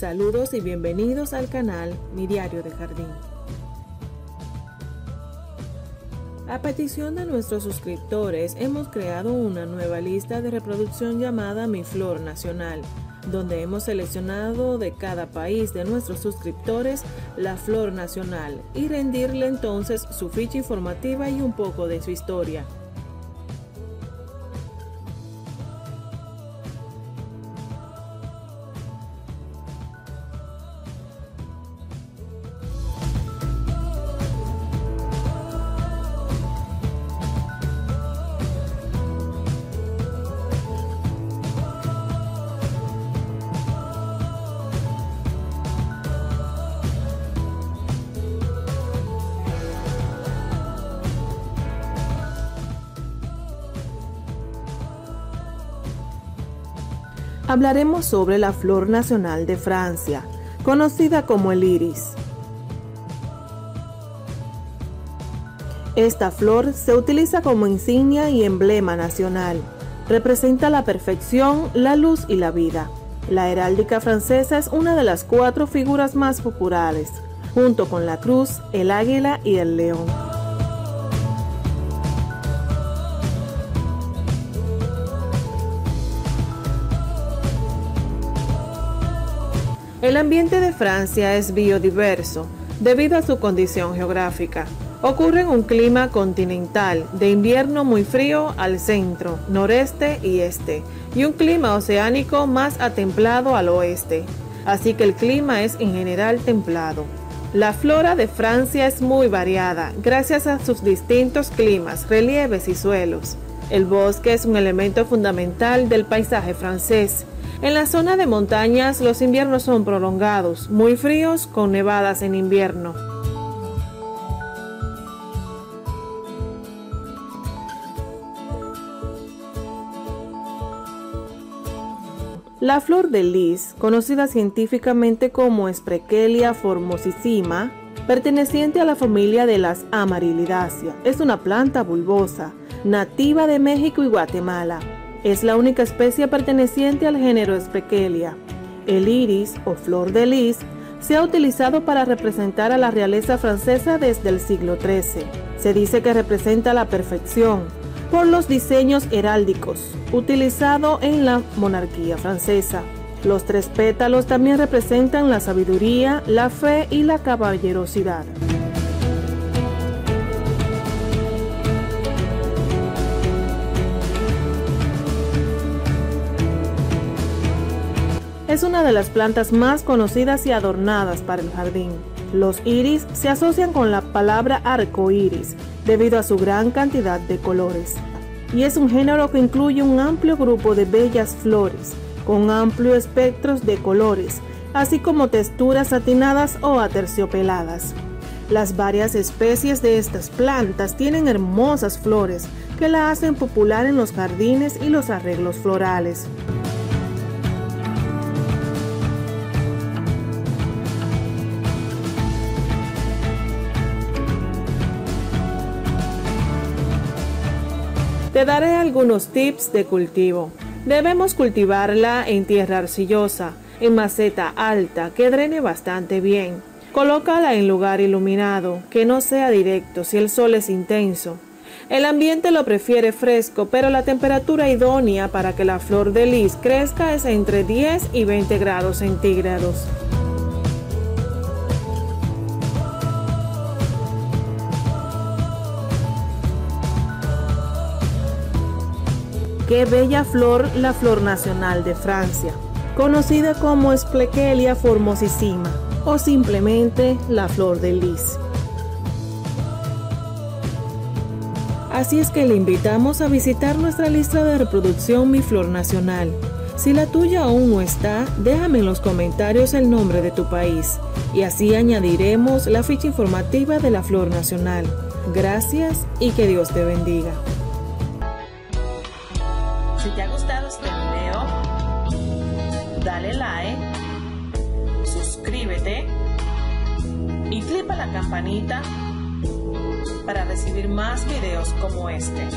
Saludos y bienvenidos al canal Mi Diario de Jardín. A petición de nuestros suscriptores hemos creado una nueva lista de reproducción llamada Mi Flor Nacional, donde hemos seleccionado de cada país de nuestros suscriptores la flor nacional y rendirle entonces su ficha informativa y un poco de su historia. Hablaremos sobre la flor nacional de Francia, conocida como el iris. Esta flor se utiliza como insignia y emblema nacional. Representa la perfección, la luz y la vida. La heráldica francesa es una de las cuatro figuras más populares, junto con la cruz, el águila y el león. El ambiente de Francia es biodiverso debido a su condición geográfica. Ocurre en un clima continental, de invierno muy frío al centro, noreste y este, y un clima oceánico más atemplado al oeste. Así que el clima es en general templado. La flora de Francia es muy variada gracias a sus distintos climas, relieves y suelos. El bosque es un elemento fundamental del paisaje francés en la zona de montañas los inviernos son prolongados, muy fríos con nevadas en invierno. La flor de lis, conocida científicamente como Sprechelia formosissima, perteneciente a la familia de las amarilidáceas, es una planta bulbosa, nativa de México y Guatemala. Es la única especie perteneciente al género Spekelia. El iris o flor de lis se ha utilizado para representar a la realeza francesa desde el siglo XIII. Se dice que representa la perfección por los diseños heráldicos utilizado en la monarquía francesa. Los tres pétalos también representan la sabiduría, la fe y la caballerosidad. Es una de las plantas más conocidas y adornadas para el jardín. Los iris se asocian con la palabra arco iris debido a su gran cantidad de colores. Y es un género que incluye un amplio grupo de bellas flores, con amplios espectros de colores, así como texturas satinadas o aterciopeladas. Las varias especies de estas plantas tienen hermosas flores que la hacen popular en los jardines y los arreglos florales. Te daré algunos tips de cultivo. Debemos cultivarla en tierra arcillosa, en maceta alta que drene bastante bien. Colócala en lugar iluminado, que no sea directo si el sol es intenso. El ambiente lo prefiere fresco, pero la temperatura idónea para que la flor de lis crezca es entre 10 y 20 grados centígrados. Qué bella flor la flor nacional de Francia, conocida como Splechelia formosissima o simplemente la flor de lis. Así es que le invitamos a visitar nuestra lista de reproducción Mi Flor Nacional. Si la tuya aún no está, déjame en los comentarios el nombre de tu país y así añadiremos la ficha informativa de la Flor Nacional. Gracias y que Dios te bendiga. Si te ha gustado este video, dale like, suscríbete y clipa la campanita para recibir más videos como este.